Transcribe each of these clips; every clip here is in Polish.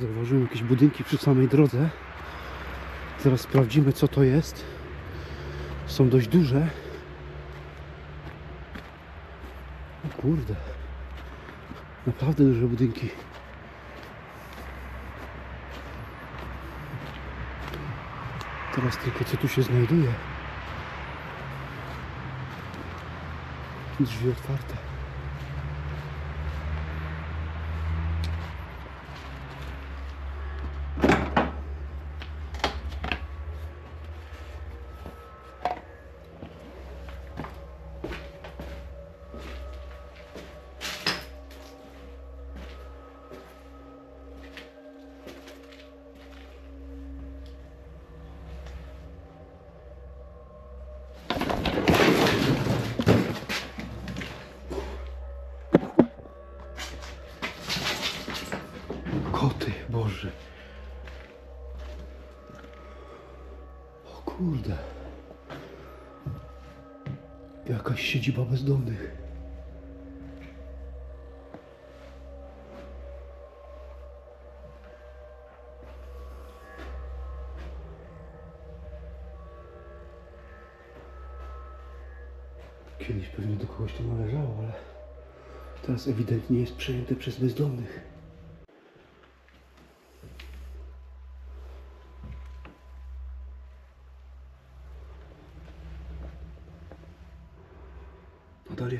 Zauważyłem jakieś budynki przy samej drodze. Zaraz sprawdzimy co to jest. Są dość duże. O kurde. Naprawdę duże budynki. Teraz tylko co tu się znajduje. Drzwi otwarte. Koty, Boże. O kurde. Jakaś siedziba bezdomnych. Kiedyś pewnie do kogoś to należało, ale teraz ewidentnie jest przejęte przez bezdomnych.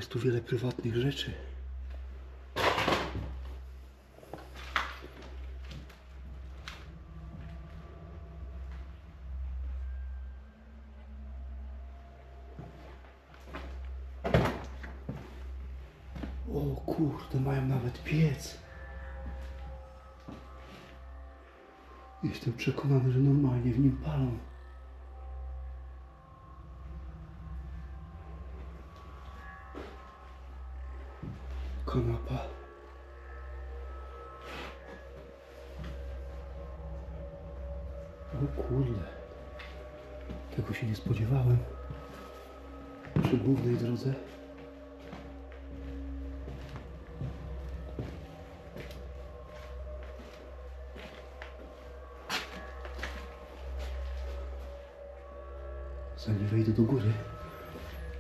Jest tu wiele prywatnych rzeczy. O kurde, mają nawet piec. Jestem przekonany, że normalnie w nim palą. Kanapa. O kurde. Tego się nie spodziewałem. Przy głównej drodze. Zanim wejdę do góry,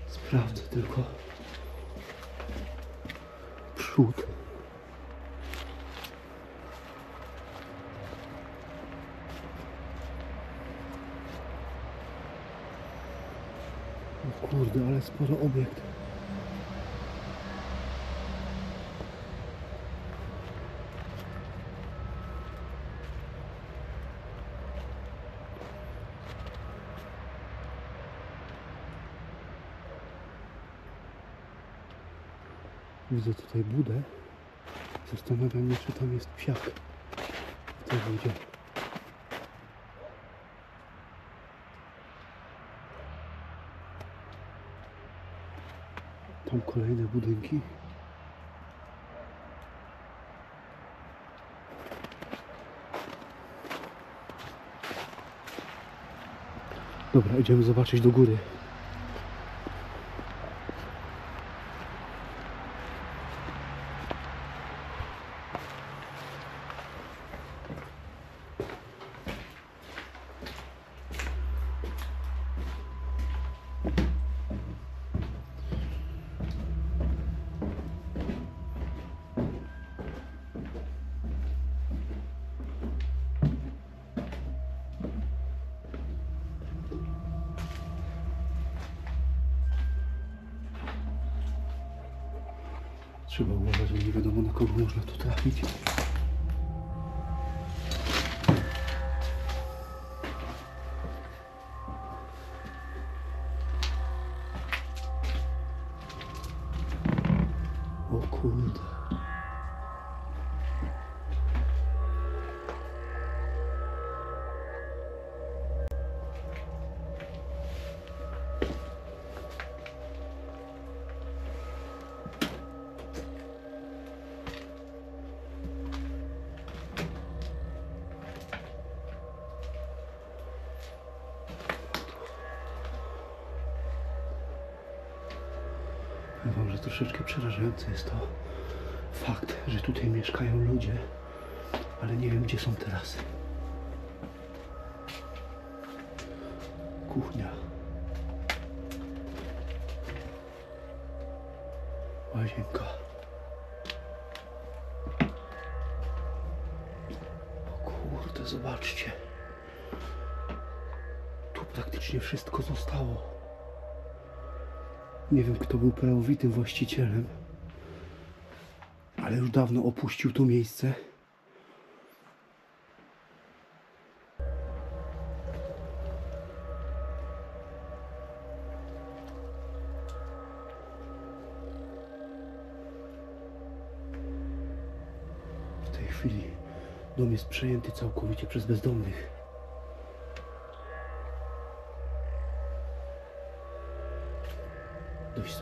sprawdzę tylko przód. O kurde, ale sporo obiekt. Widzę tutaj budę. Zastanawiam się, czy tam jest psiak. To wyjdzie. Tam kolejne budynki. Dobra, idziemy zobaczyć do góry. Trzeba uważać, że nie wiadomo na kogo można tu trafić. Powiem wam, że troszeczkę przerażające jest to fakt, że tutaj mieszkają ludzie, Ale nie wiem, gdzie są teraz. Kuchnia. Łazienka. O kurde, zobaczcie. Tu praktycznie wszystko zostało. Nie wiem, kto był prawowitym właścicielem, ale już dawno opuścił to miejsce. W tej chwili dom jest przejęty całkowicie przez bezdomnych.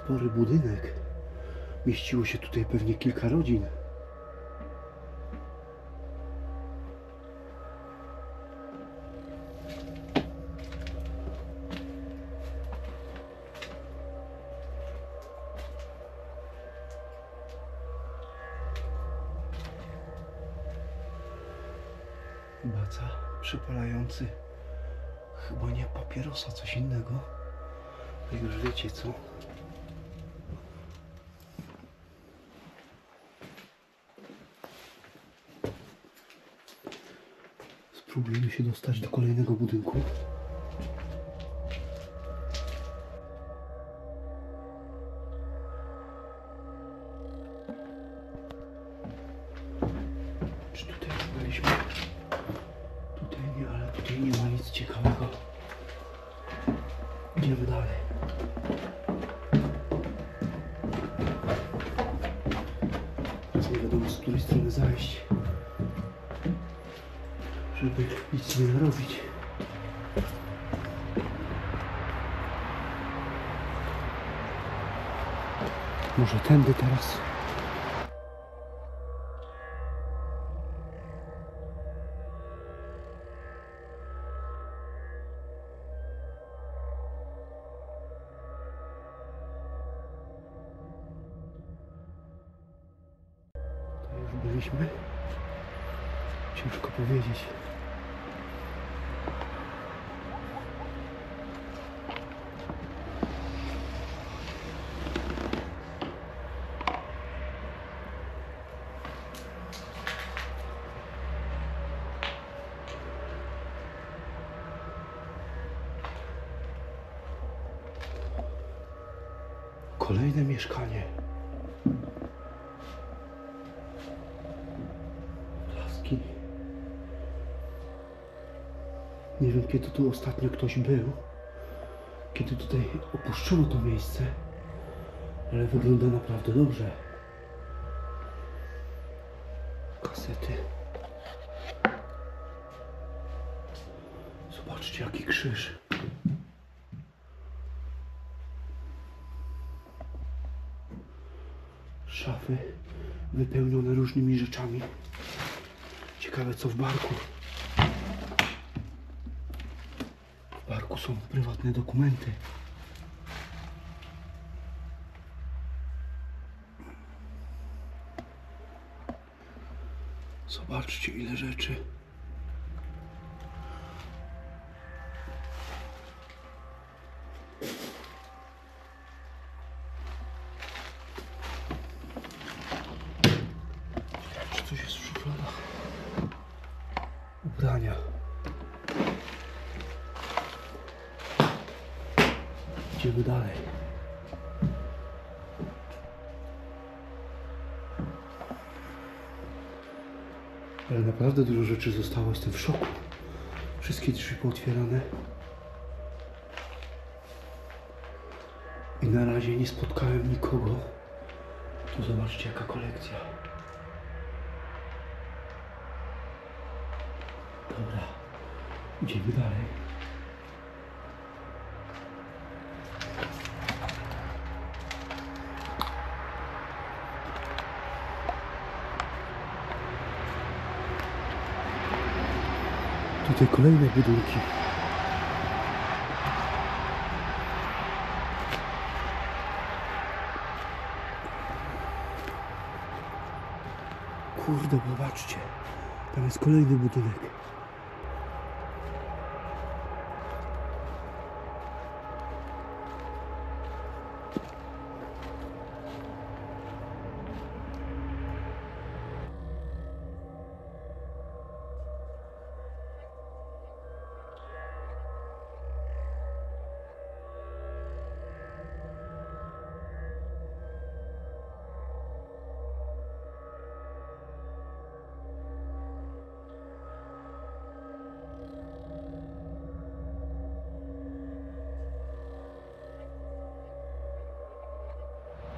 Spory budynek. Mieściło się tutaj pewnie kilka rodzin. Baca przypalający. Chyba nie papierosa, coś innego. No już wiecie co. Spróbujemy się dostać do kolejnego budynku. Czy tutaj byliśmy? Tutaj nie, ale tutaj nie ma nic ciekawego. Idziemy dalej. Nic nie narobić. Może tędy teraz? To już byliśmy. Ciężko powiedzieć. Kolejne mieszkanie. Laski. Nie wiem, kiedy tu ostatnio ktoś był. Kiedy tutaj opuszczono to miejsce. Ale wygląda naprawdę dobrze. Kasety. Zobaczcie, jaki krzyż. Szafy wypełnione różnymi rzeczami. Ciekawe co w barku. W barku są prywatne dokumenty. Zobaczcie ile rzeczy. Czy coś jest w szufladach? Ubrania. Dalej. Ale naprawdę dużo rzeczy zostało, jestem w szoku. Wszystkie drzwi pootwierane. I na razie nie spotkałem nikogo. Tu zobaczcie jaka kolekcja. Dobra, idziemy dalej. Tutaj kolejne budynki. Kurde, popatrzcie. Tam jest kolejny budynek.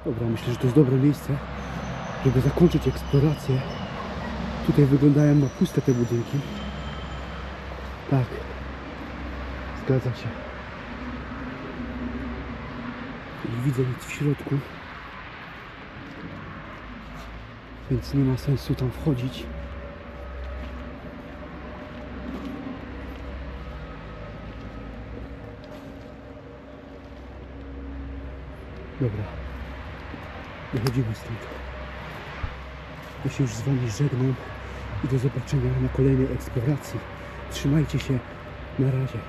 Dobra, myślę, że to jest dobre miejsce, żeby zakończyć eksplorację. Tutaj wyglądają na puste te budynki. Tak, zgadza się. Nie widzę nic w środku, więc nie ma sensu tam wchodzić. Dobra. Wychodzimy stąd. Ja się już z Wami żegnam i do zobaczenia na kolejnej eksploracji. Trzymajcie się. Na razie.